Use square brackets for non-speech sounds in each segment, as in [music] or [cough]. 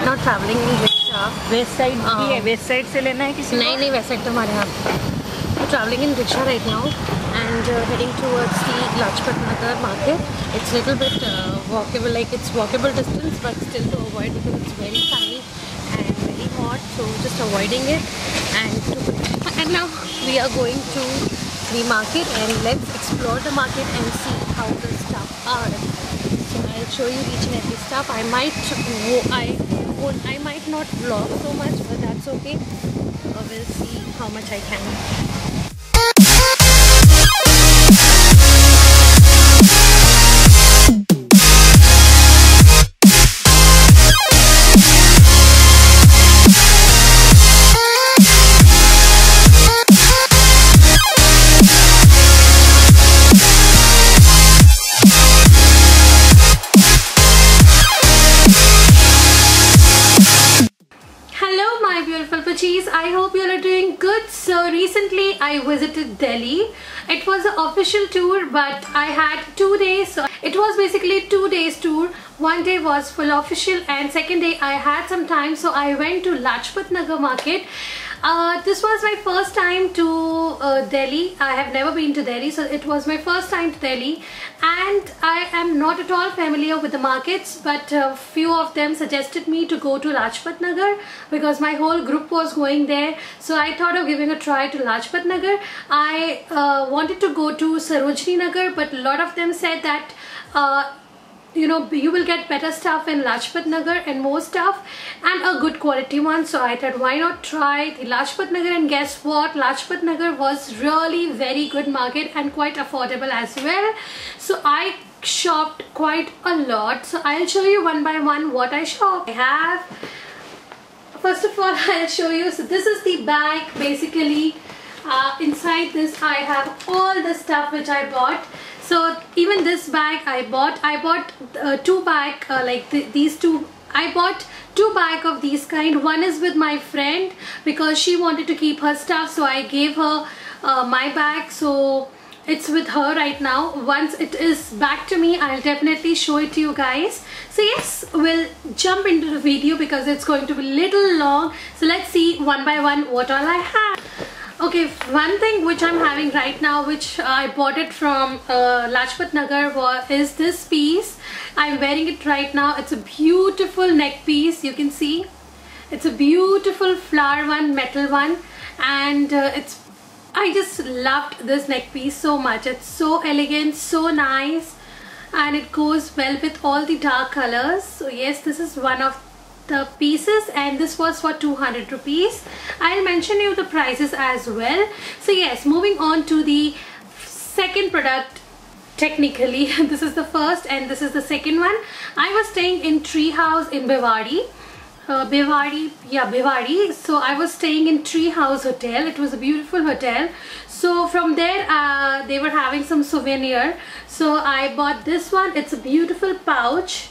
Be with not traveling in rickshaw. West side हाँ। भी है वेस्ट साइड से लेना है किसी नहीं नहीं वैसे तो हमारे यहाँ We're traveling in rickshaw right now and uh, heading towards the Lajpat Nagar market. It's little bit uh, walkable, like it's walkable distance, but still to avoid because it's very sunny and very hot, so just avoiding it. And [laughs] to, and now we are going to the market and let's explore the market and see how the stuff are. So I'll show you each and every stuff. I might, wo- I I might not vlog so much, but that's okay. Uh, we'll see how much I can. I visited Delhi. It was an official tour, but I had two days. So, it was basically two days tour. One day was full official, and second day I had some time. So, I went to Lajpat Nagar market. Uh, this was my first time to uh, Delhi. I have never been to Delhi, so it was my first time to Delhi, and I am not at all familiar with the markets. But a few of them suggested me to go to Lajpat Nagar because my whole group was going there. So I thought of giving a try to Lajpat Nagar. I uh, wanted to go to Sarojini Nagar, but a lot of them said that. You know you will get better stuff in Lajpat Nagar and more stuff and a good quality one. So I thought why not try the Lajpat Nagar? And guess what? Lajpat Nagar was really very good market and quite affordable as well. So I shopped quite a lot. So I'll show you one by one what I shopped. I have first of all [laughs] I'll show you. So this is the bag basically. Uh, inside this I have all the stuff which I bought so even this bag I bought I bought uh, two bag uh, like th these two I bought two bag of these kind. One is with my friend because she wanted to keep her stuff so I gave her uh, my bag. So it's with her right now. Once it is back to me I'll definitely show it to you guys. So yes we'll jump into the video because it's going to be little long. So let's see one by one what all I have okay one thing which I'm having right now which I bought it from uh, Lajpat Nagar is this piece I'm wearing it right now it's a beautiful neck piece you can see it's a beautiful flower one metal one and uh, it's I just loved this neck piece so much. It's so elegant, so nice and it goes well with all the dark colors. So yes, this is one of the pieces and this was for 200 rupees. I'll mention you the prices as well. So yes, moving on to the second product technically [laughs] this is the first and this is the second one. I was staying in Tree House in Bhiwadi uh, yeah, Bhiwadi. So I was staying in Tree House Hotel. It was a beautiful hotel. So from there, uh, they were having some souvenir. So I bought this one. It's a beautiful pouch,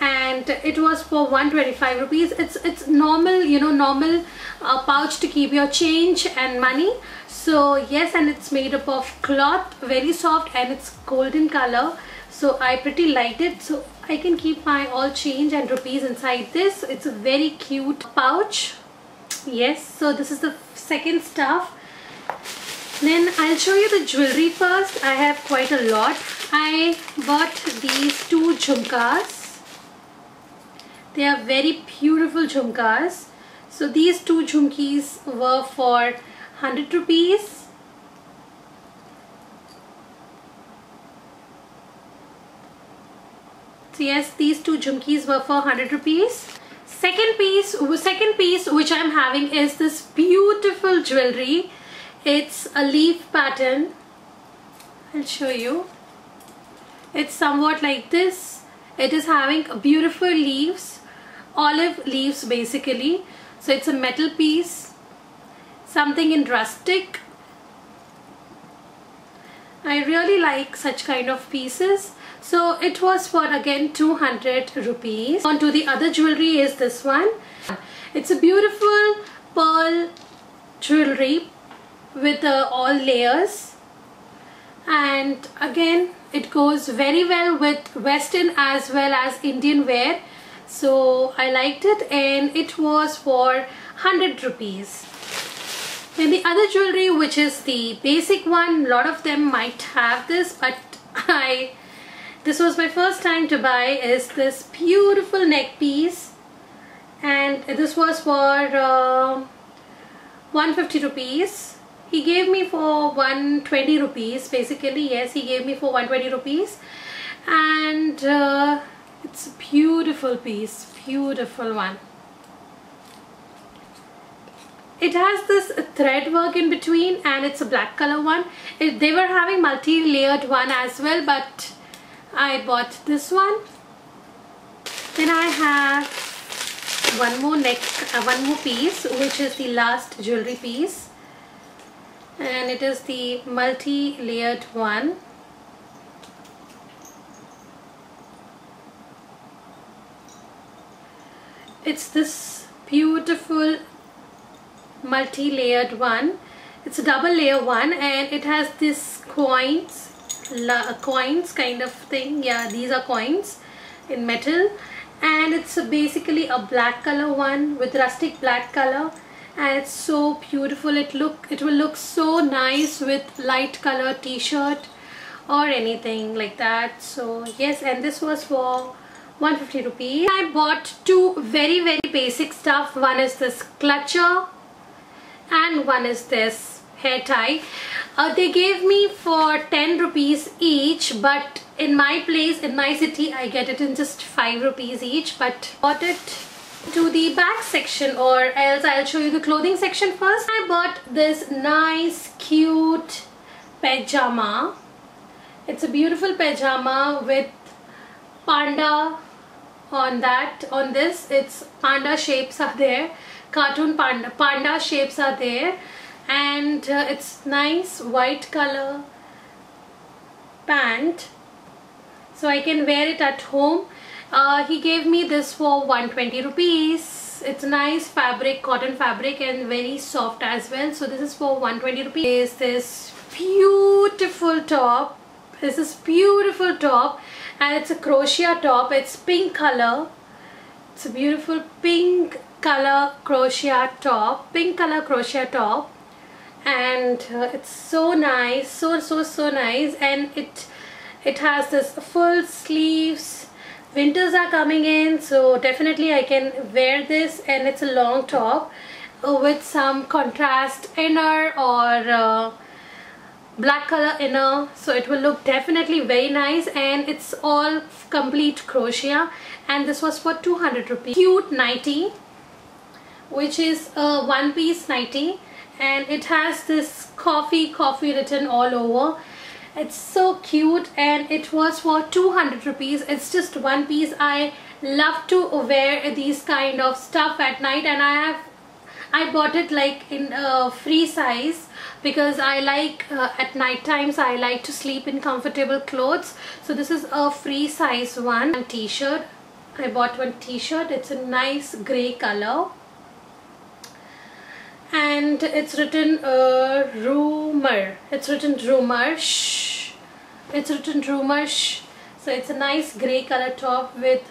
and it was for 125 rupees. It's it's normal, you know, normal uh, pouch to keep your change and money. So yes, and it's made up of cloth, very soft, and it's golden color. So I pretty liked it. So I can keep my all change and rupees inside this. It's a very cute pouch. Yes, so this is the second stuff. Then I'll show you the jewelry first. I have quite a lot. I bought these two jhumkas. They are very beautiful jhumkas. So these two jhumkis were for 100 rupees. So yes, these two jhumkis were for 100 rupees. Second piece, second piece which I'm having is this beautiful jewelry. It's a leaf pattern. I'll show you. It's somewhat like this. It is having beautiful leaves, olive leaves basically. So it's a metal piece, something in rustic. I really like such kind of pieces. So it was for again 200 rupees. On to the other jewelry is this one. It's a beautiful pearl jewelry with uh, all layers. And again it goes very well with western as well as Indian wear so I liked it and it was for 100 rupees. Then the other jewelry which is the basic one a lot of them might have this but [laughs] I this was my first time to buy is this beautiful neck piece and this was for uh, 150 rupees. He gave me for 120 rupees basically yes he gave me for 120 rupees. And uh, it's a beautiful piece beautiful one. It has this thread work in between and it's a black color one. It, they were having multi-layered one as well but I bought this one. Then I have one more neck uh, one more piece which is the last jewelry piece. And it is the multi-layered one it's this beautiful multi-layered one. It's a double layer one and it has this coins coins kind of thing. Yeah these are coins in metal. And it's basically a black color one with rustic black color. And it's so beautiful. It look it will look so nice with light color t-shirt or anything like that. So yes and this was for 150 rupees. I bought two very very basic stuff. One is this clutcher and one is this hair tie. Uh, they gave me for 10 rupees each but in my place in my city I get it in just 5 rupees each but bought it to the back section or else I'll show you the clothing section first. I bought this nice cute pajama. It's a beautiful pajama with panda on that on this it's panda shapes are there cartoon panda panda shapes are there and uh, it's nice white color pant. So I can wear it at home. Uh, he gave me this for 120 rupees. It's nice fabric cotton fabric and very soft as well. So this is for 120 rupees. This beautiful top. This is beautiful top and it's a crochet top. It's pink color. It's a beautiful pink color crochet top. Pink color crochet top. And uh, it's so nice. So so so nice. And it it has this full sleeves. Winters are coming in so definitely I can wear this. And it's a long top uh, with some contrast inner or uh, black color inner so it will look definitely very nice and it's all complete crochet and this was for 200 rupees. Cute nighty which is a one piece nighty and it has this coffee coffee written all over. It's so cute and it was for 200 rupees. It's just one piece. I love to wear these kind of stuff at night and I have I bought it like in a free size because I like uh, at night times I like to sleep in comfortable clothes. So this is a free size one t-shirt. I bought one t-shirt. It's a nice gray color. And it's written uh, rumor. It's written rumor shh. It's written rumor shh. So it's a nice gray color top with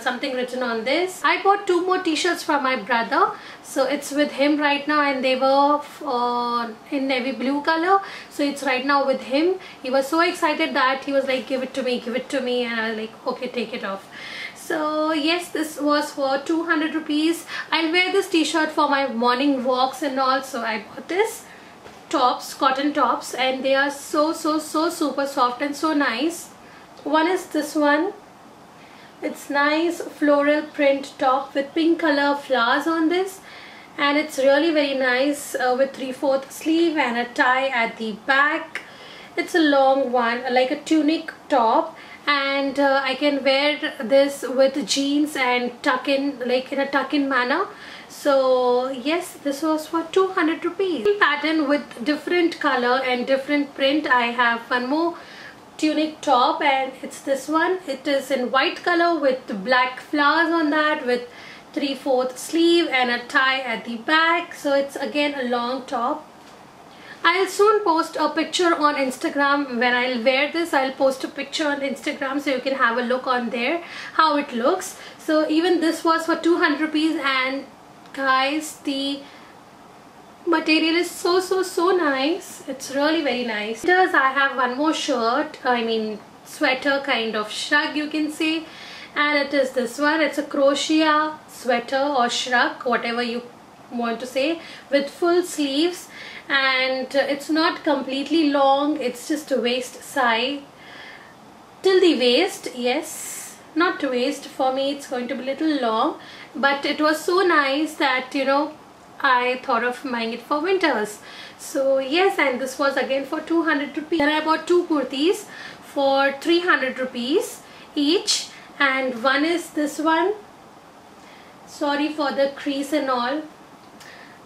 something written on this. I bought two more t-shirts from my brother. So it's with him right now and they were uh, in navy blue color. So it's right now with him. He was so excited that he was like give it to me give it to me. And I was like okay take it off. So yes this was for 200 rupees. I'll wear this t-shirt for my morning walks and all. So I bought this. Tops cotton tops. And they are so so so super soft and so nice. One is this one it's nice floral print top with pink color flowers on this. And it's really very nice uh, with 3 4 sleeve and a tie at the back. It's a long one like a tunic top. And uh, I can wear this with jeans and tuck in like in a tuck in manner. So yes this was for 200 rupees. Pattern with different color and different print. I have one more tunic top and it's this one. It is in white color with black flowers on that with 3 4th sleeve and a tie at the back. So it's again a long top. I'll soon post a picture on Instagram. When I'll wear this I'll post a picture on Instagram so you can have a look on there how it looks. So even this was for 200 rupees and guys the material is so so so nice. It's really very nice. Does I have one more shirt. I mean sweater kind of shrug you can say. And it is this one. It's a crochet sweater or shrug whatever you want to say with full sleeves. And it's not completely long. It's just a waist side. Till the waist yes. Not waist. For me it's going to be a little long. But it was so nice that you know I thought of buying it for winters. So yes and this was again for 200 rupees. Then I bought two kurtis for 300 rupees each. And one is this one. Sorry for the crease and all.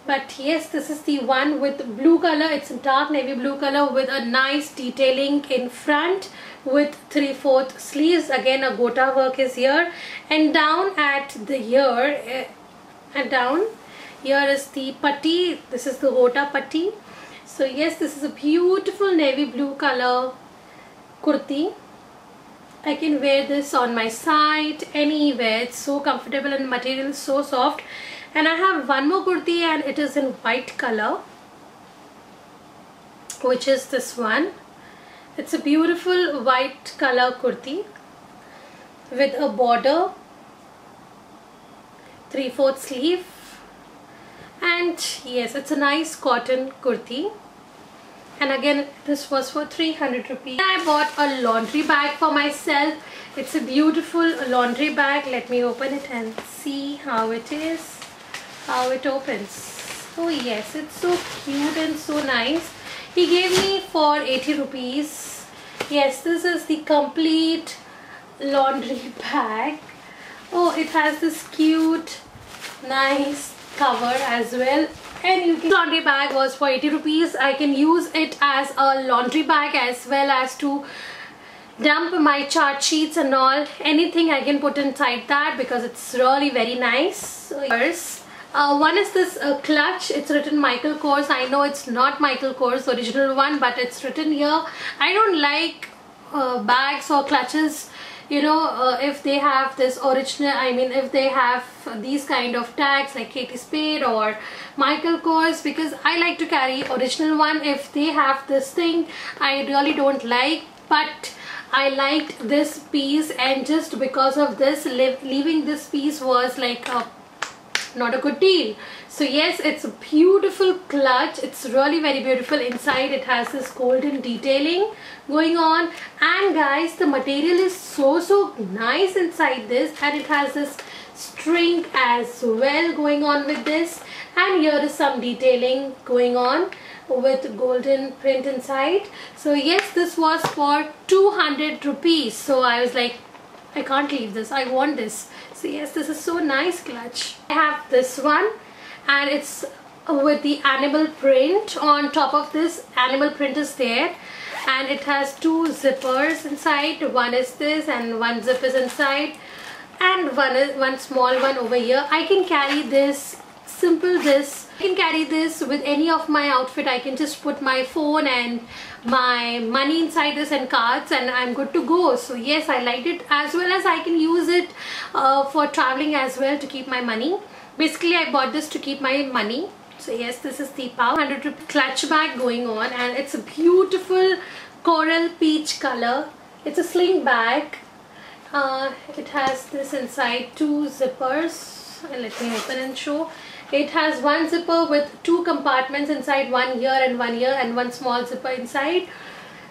But yes this is the one with blue color. It's a dark navy blue color with a nice detailing in front with 3 4th sleeves. Again a gota work is here. And down at the ear eh, and down here is the putty. This is the gota patti. So yes this is a beautiful navy blue color kurti. I can wear this on my side anywhere. It's so comfortable and material is so soft. And I have one more kurti and it is in white color which is this one. It's a beautiful white color kurti with a border 3 4 sleeve and yes it's a nice cotton kurti. And again this was for 300 rupees. I bought a laundry bag for myself. It's a beautiful laundry bag. Let me open it and see how it is how it opens. Oh yes it's so cute and so nice. He gave me for 80 rupees. Yes this is the complete laundry [laughs] bag. Oh it has this cute nice cover as well. And you can laundry bag was for 80 rupees. I can use it as a laundry bag as well as to dump my chart sheets and all. Anything i can put inside that because it's really very nice. So here's uh, one is this uh, clutch. It's written Michael Kors. I know it's not Michael Kors original one but it's written here. I don't like uh, bags or clutches you know uh, if they have this original I mean if they have these kind of tags like Katie Spade or Michael Kors because I like to carry original one. If they have this thing I really don't like but I liked this piece and just because of this leaving this piece was like a not a good deal. So yes it's a beautiful clutch. It's really very beautiful. Inside it has this golden detailing going on. And guys the material is so so nice inside this. And it has this string as well going on with this. And here is some detailing going on with golden print inside. So yes this was for 200 rupees. So I was like I can't leave this. I want this. So yes this is so nice clutch. I have this one and it's with the animal print. On top of this animal print is there and it has two zippers inside. One is this and one zip is inside. And one is one small one over here. I can carry this simple this. I can carry this with any of my outfit. I can just put my phone and my money inside this and cards and I'm good to go. So yes I liked it as well as I can use it uh, for traveling as well to keep my money. Basically I bought this to keep my money. So yes this is the power. 100 rupee clutch bag going on and it's a beautiful coral peach color. It's a sling bag. Uh, it has this inside two zippers. Let me open and show it has one zipper with two compartments inside, one here and one here and one small zipper inside.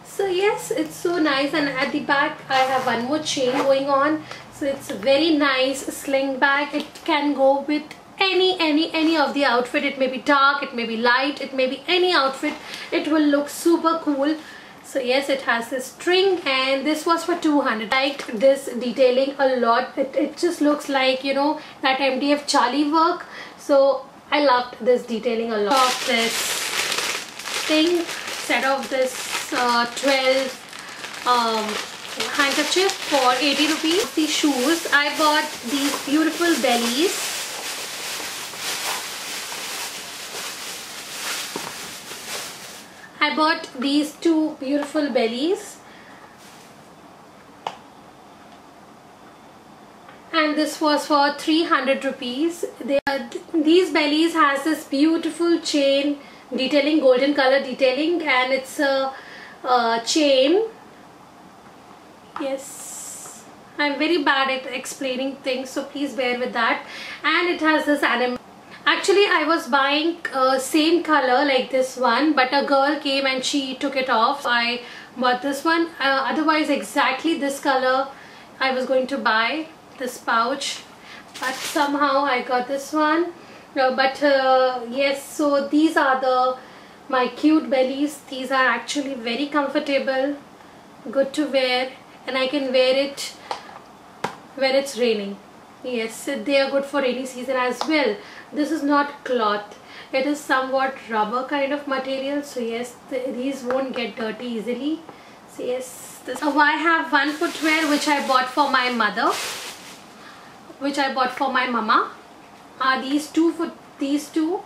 So yes, it's so nice. And at the back I have one more chain going on. So it's a very nice sling bag. It can go with any any any of the outfit. It may be dark it may be light it may be any outfit. It will look super cool. So yes it has this string and this was for 200 I liked this detailing a lot. It, it just looks like you know that MDF Charlie work so I loved this detailing a lot. Of this thing set of this uh, 12 um, handkerchief for 80 rupees. The shoes I bought these beautiful bellies. I bought these two beautiful bellies and this was for 300 rupees. They are, these bellies has this beautiful chain detailing golden color detailing and it's a, a chain. Yes. I'm very bad at explaining things so please bear with that. And it has this animal actually I was buying uh, same color like this one but a girl came and she took it off. I bought this one. Uh, otherwise exactly this color I was going to buy this pouch but somehow I got this one. Uh, but uh, yes so these are the my cute bellies. These are actually very comfortable good to wear and I can wear it when it's raining. Yes they are good for rainy season as well. This is not cloth. It is somewhat rubber kind of material so yes th these won't get dirty easily. So yes this oh, I have one footwear which I bought for my mother which I bought for my mama are these two foot these two?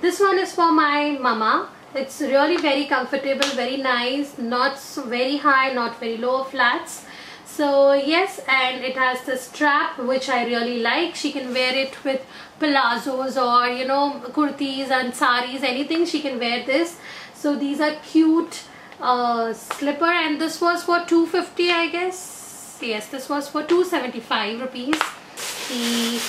This one is for my mama. It's really very comfortable very nice not very high not very low flats. So yes and it has the strap which I really like. She can wear it with palazzos or you know kurtis and saris anything she can wear this. So these are cute uh, slipper and this was for 250 I guess. Yes this was for 275 rupees the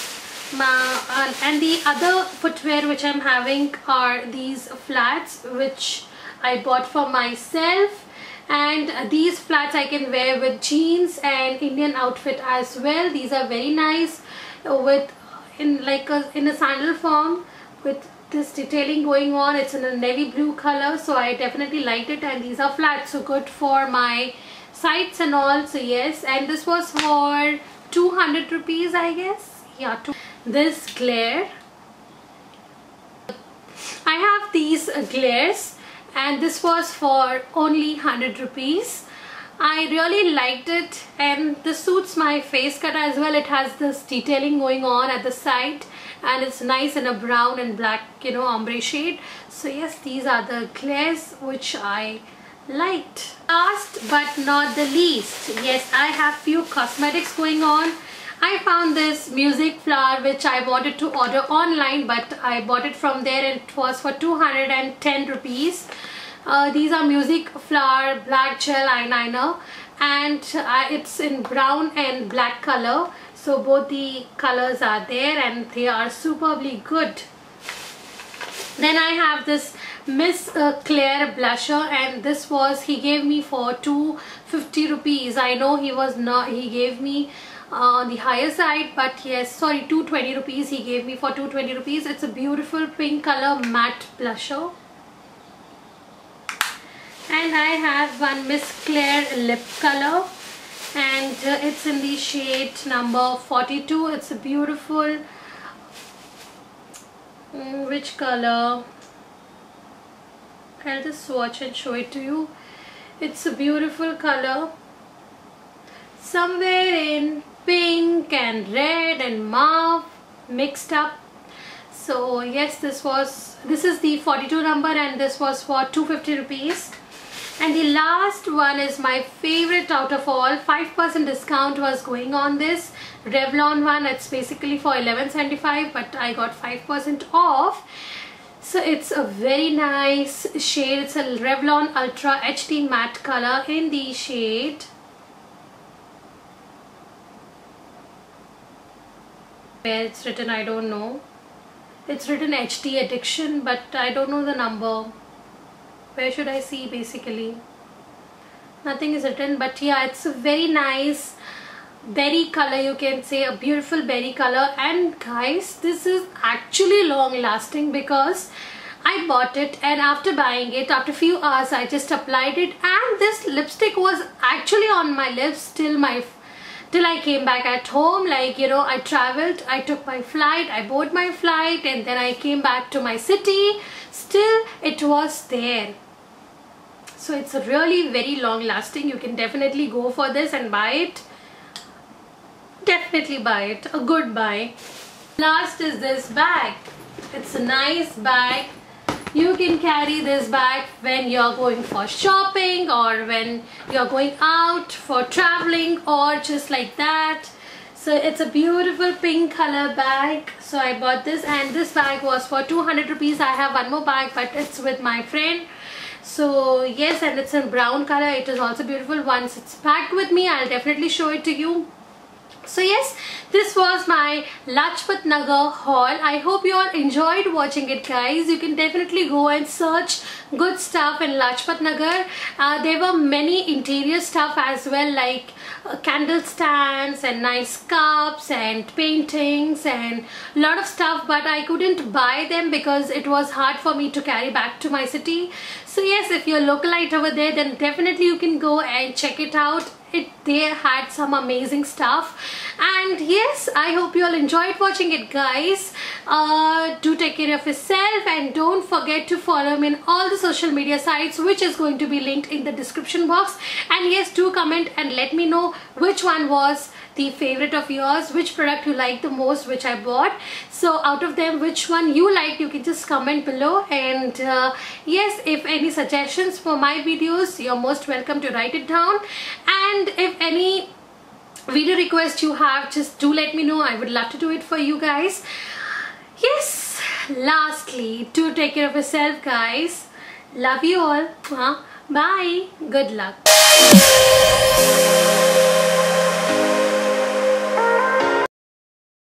uh, and the other footwear which I'm having are these flats which I bought for myself. And these flats I can wear with jeans and Indian outfit as well. These are very nice with in like a, in a sandal form with this detailing going on. It's in a navy blue color so I definitely liked it. And these are flats so good for my sides and all. So yes. And this was for 200 rupees I guess. Yeah two. this glare. I have these glares and this was for only 100 rupees. I really liked it and this suits my face cut as well. It has this detailing going on at the side and it's nice in a brown and black you know ombre shade. So yes these are the glares which I liked last but not the least yes I have few cosmetics going on I found this music flower which I wanted to order online but I bought it from there and it was for 210 rupees. Uh, these are music flower black gel eyeliner and uh, it's in brown and black color so both the colors are there and they are superbly good. Then I have this Miss uh, Claire blusher and this was he gave me for 250 rupees. I know he was not he gave me on the higher side but yes sorry 220 rupees. He gave me for 220 rupees. It's a beautiful pink color matte blusher. And I have one Miss Claire lip color. And uh, it's in the shade number 42 it's a beautiful mm, which color I'll just swatch and show it to you. It's a beautiful color. Somewhere in pink and red and mauve mixed up. So yes this was this is the 42 number and this was for 250 rupees. And the last one is my favorite out of all. 5% discount was going on this Revlon one. It's basically for 11.75 but I got 5% off so it's a very nice shade. It's a Revlon Ultra HD matte color in the shade. Where it's written I don't know. It's written HD addiction but I don't know the number. Where should I see basically? Nothing is written but yeah it's a very nice berry color you can say a beautiful berry color. And guys this is actually long lasting because I bought it and after buying it after a few hours I just applied it. And this lipstick was actually on my lips till my till I came back at home. Like you know I traveled I took my flight I boarded my flight and then I came back to my city. Still it was there. So it's really very long lasting you can definitely go for this and buy it definitely buy it. A good buy. Last is this bag. It's a nice bag. You can carry this bag when you're going for shopping or when you're going out for traveling or just like that. So it's a beautiful pink color bag. So I bought this and this bag was for 200 rupees. I have one more bag but it's with my friend. So yes and it's in brown color. It is also beautiful. Once it's packed with me I'll definitely show it to you so yes this was my Lajpat Nagar haul. I hope you all enjoyed watching it guys. You can definitely go and search good stuff in Lajpat Nagar. Uh, there were many interior stuff as well like uh, candle stands and nice cups and paintings and lot of stuff but I couldn't buy them because it was hard for me to carry back to my city. So yes if you're localite over there then definitely you can go and check it out it they had some amazing stuff. And yes i hope you all enjoyed watching it guys. Uh, do take care of yourself and don't forget to follow me in all the social media sites which is going to be linked in the description box. And yes do comment and let me know which one was the favorite of yours which product you like the most which I bought. So out of them which one you like you can just comment below. And uh, yes if any suggestions for my videos you're most welcome to write it down. And if any video request you have just do let me know. I would love to do it for you guys. Yes. Lastly do take care of yourself guys. Love you all. Bye. Good luck